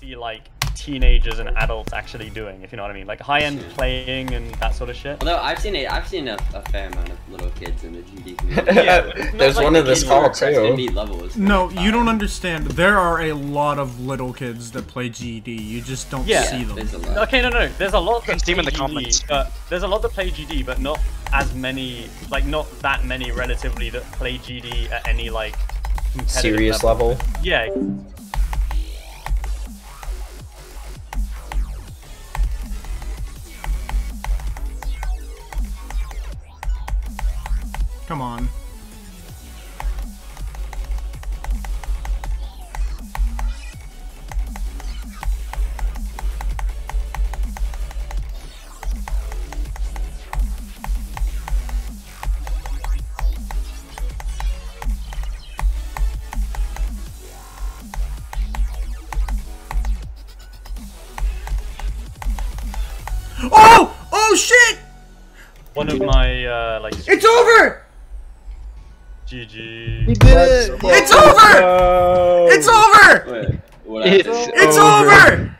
see like teenagers and adults actually doing, if you know what I mean, like high-end playing and that sort of shit. Although I've seen a, I've seen a, a fair amount of little kids in the GD community. Yeah, but it's not There's like one the in this kids call Pressed in too. levels. No, you don't understand. There are a lot of little kids that play GD. You just don't Yeah. see them. There's. Okay, no, no. There's a lot that play them in the GD, comments. but there's a lot that play GD, but not as many, like not that many relatively that play GD at any like competitive Serious level. Yeah. Come on. Oh! Oh shit! One of my uh like It's over! GG. We did it! It's over! It's over! It's happened? It's Over. over!